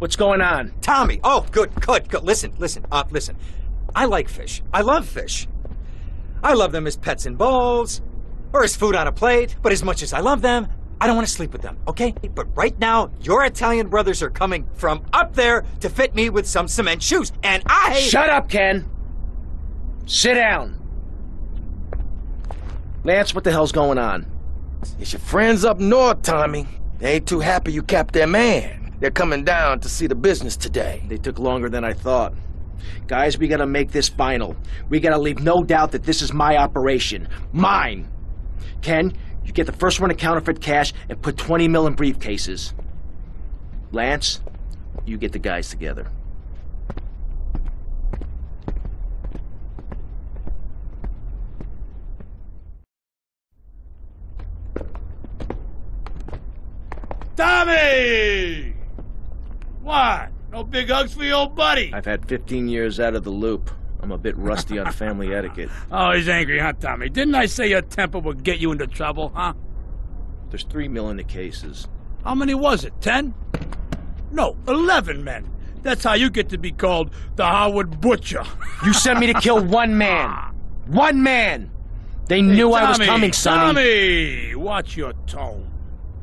What's going on? Tommy! Oh, good, good, good. Listen, listen, uh, listen. I like fish. I love fish. I love them as pets in bowls, or as food on a plate, but as much as I love them, I don't want to sleep with them, okay? But right now, your Italian brothers are coming from up there to fit me with some cement shoes, and I. Shut up, Ken! Sit down. Lance, what the hell's going on? It's your friends up north, Tommy. They ain't too happy you capped their man. They're coming down to see the business today. They took longer than I thought. Guys, we gotta make this final. We gotta leave no doubt that this is my operation. Mine! Ken, you get the first one to counterfeit cash and put 20 mil in briefcases. Lance, you get the guys together. Tommy! What? No big hugs for your old buddy? I've had 15 years out of the loop. I'm a bit rusty on family etiquette. Oh, he's angry, huh, Tommy? Didn't I say your temper would get you into trouble, huh? There's three mil in the cases. How many was it? Ten? No, eleven men. That's how you get to be called the Harwood Butcher. You sent me to kill one man. One man. They knew I was coming, Sonny. Tommy, watch your tone.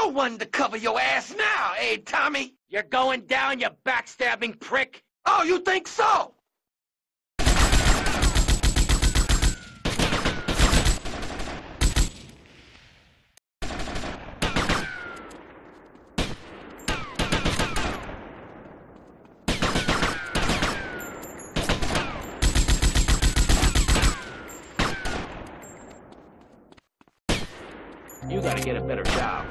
No one to cover your ass now, eh, Tommy? You're going down, you backstabbing prick. Oh, you think so? You gotta get a better job.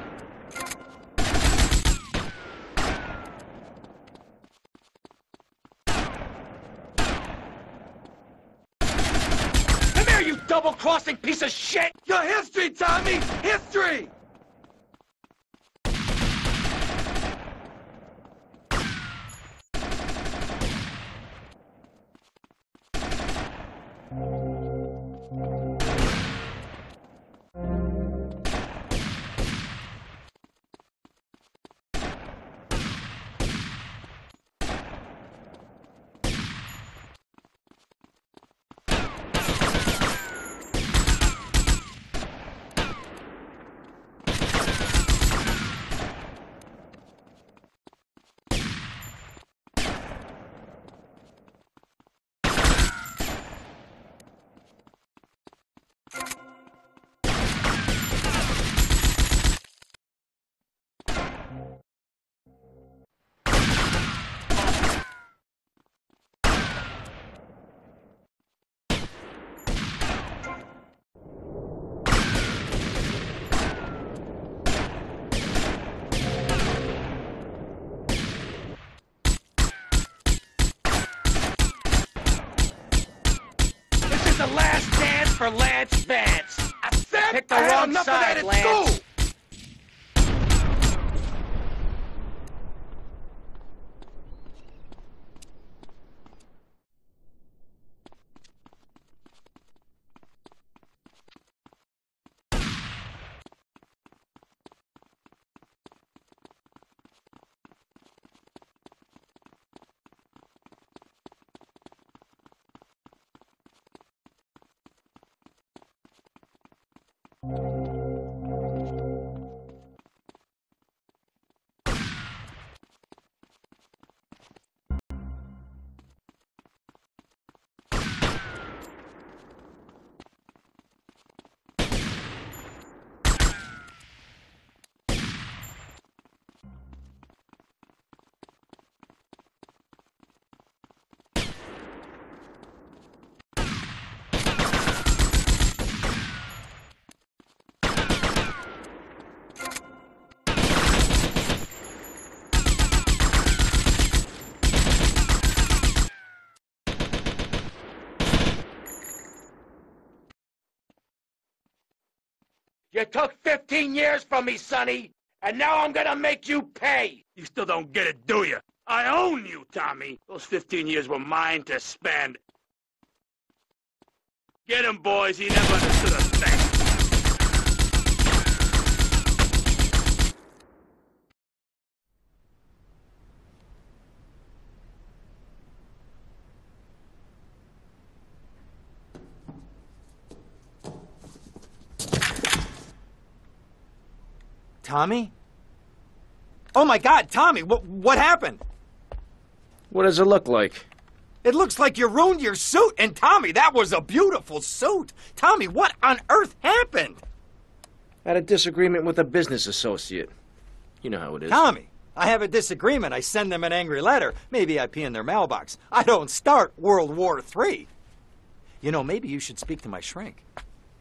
Double-crossing piece of shit! You're history, Tommy! History! the last dance for Lance Vance. I said Pick the I wrong had enough side, of that at Lance. school. You took 15 years from me, Sonny, and now I'm gonna make you pay. You still don't get it, do you? I own you, Tommy. Those 15 years were mine to spend. Get him, boys. He never understood a thing. Tommy? Oh my God, Tommy! What what happened? What does it look like? It looks like you ruined your suit. And Tommy, that was a beautiful suit. Tommy, what on earth happened? Had a disagreement with a business associate. You know how it is. Tommy, I have a disagreement. I send them an angry letter. Maybe I pee in their mailbox. I don't start World War III. You know, maybe you should speak to my shrink.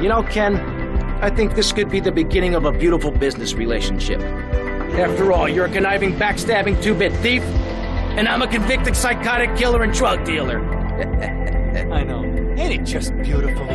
You know, Ken, I think this could be the beginning of a beautiful business relationship. After all, you're a conniving, backstabbing two-bit thief, and I'm a convicted psychotic killer and drug dealer. I know. Ain't it just beautiful?